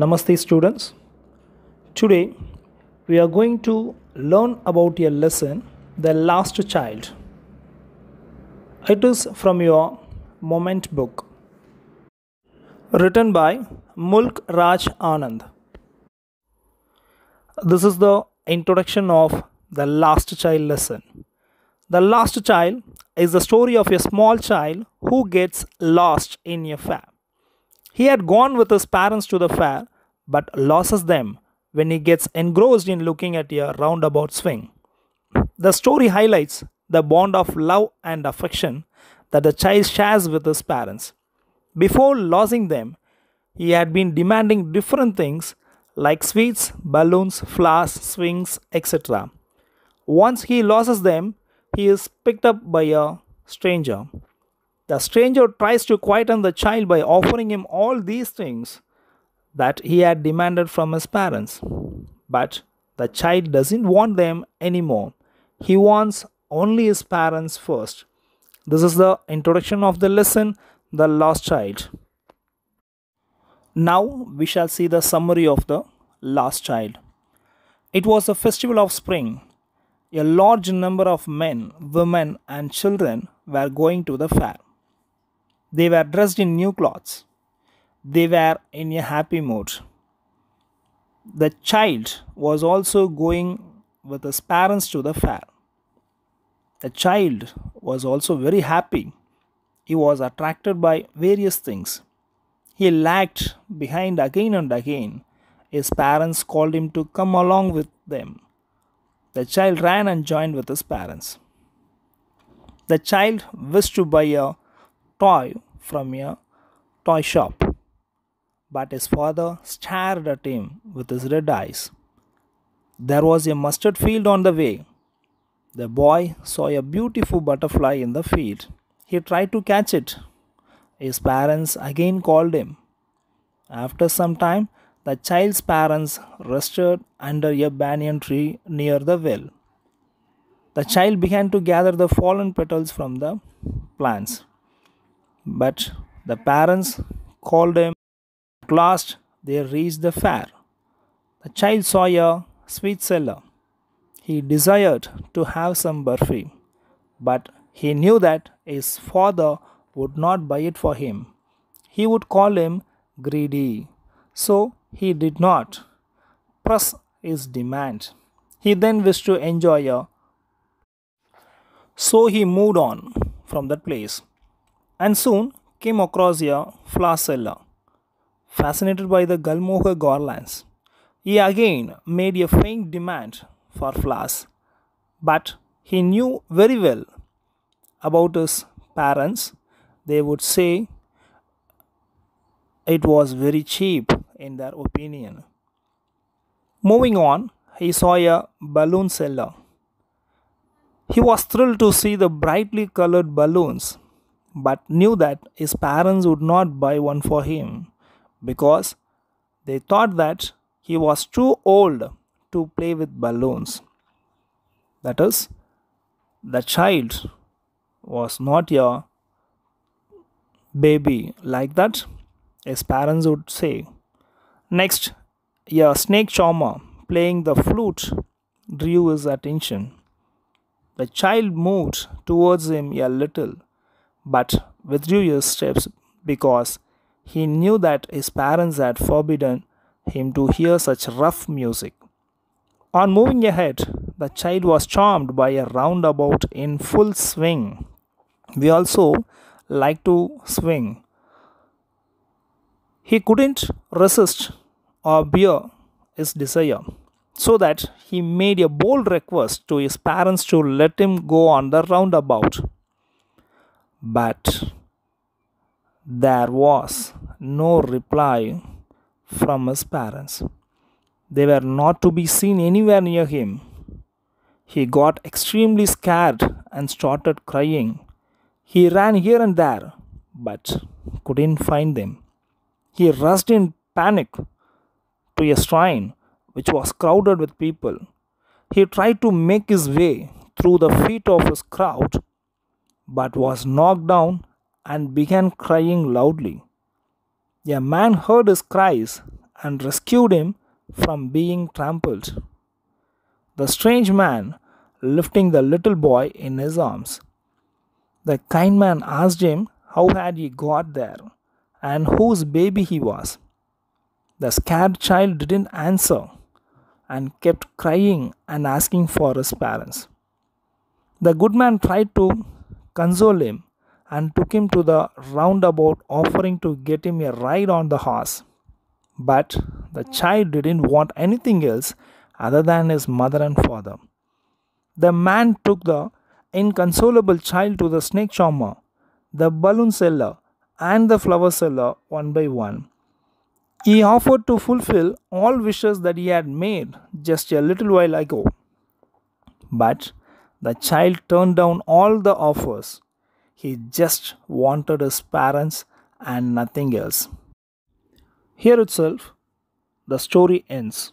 Namaste, students. Today we are going to learn about a lesson, The Lost Child. It is from your Moment book, written by Mulk Raj Anand. This is the introduction of The Lost Child lesson. The Lost Child is the story of a small child who gets lost in a fair. He had gone with his parents to the fair but loses them when he gets engrossed in looking at a roundabout swing. The story highlights the bond of love and affection that the child shares with his parents. Before losing them, he had been demanding different things like sweets, balloons, flowers, swings, etc. Once he loses them, he is picked up by a stranger. The stranger tries to quieten the child by offering him all these things that he had demanded from his parents. But the child doesn't want them anymore. He wants only his parents first. This is the introduction of the lesson, The Lost Child. Now we shall see the summary of the Lost Child. It was a festival of spring. A large number of men, women, and children were going to the fair. They were dressed in new clothes. They were in a happy mood. The child was also going with his parents to the fair. The child was also very happy. He was attracted by various things. He lagged behind again and again. His parents called him to come along with them. The child ran and joined with his parents. The child wished to buy a toy from a toy shop, but his father stared at him with his red eyes. There was a mustard field on the way. The boy saw a beautiful butterfly in the field. He tried to catch it. His parents again called him. After some time, the child's parents rested under a banyan tree near the well. The child began to gather the fallen petals from the plants. But the parents called him. At last, they reached the fair. The child saw a sweet seller. He desired to have some burfi, but he knew that his father would not buy it for him. He would call him greedy. So he did not press his demand. He then wished to enjoy a. So he moved on from that place and soon came across a seller. Fascinated by the Gulmohar garlands, he again made a faint demand for flowers, but he knew very well about his parents. They would say it was very cheap in their opinion. Moving on, he saw a balloon seller. He was thrilled to see the brightly colored balloons, but knew that his parents would not buy one for him because they thought that he was too old to play with balloons. That is, the child was not a baby like that, his parents would say. Next, a snake charmer playing the flute drew his attention. The child moved towards him a little, but withdrew his steps because he knew that his parents had forbidden him to hear such rough music. On moving ahead, the child was charmed by a roundabout in full swing. We also like to swing. He couldn't resist or bear his desire, so that he made a bold request to his parents to let him go on the roundabout. But there was no reply from his parents. They were not to be seen anywhere near him. He got extremely scared and started crying. He ran here and there, but couldn't find them. He rushed in panic to a shrine which was crowded with people. He tried to make his way through the feet of his crowd, but was knocked down and began crying loudly. A man heard his cries and rescued him from being trampled. The strange man lifting the little boy in his arms. The kind man asked him how had he got there and whose baby he was. The scared child didn't answer and kept crying and asking for his parents. The good man tried to console him and took him to the roundabout, offering to get him a ride on the horse. But the child didn't want anything else other than his mother and father. The man took the inconsolable child to the snake charmer, the balloon seller, and the flower seller one by one. He offered to fulfill all wishes that he had made just a little while ago. But the child turned down all the offers. He just wanted his parents and nothing else. Here itself, the story ends.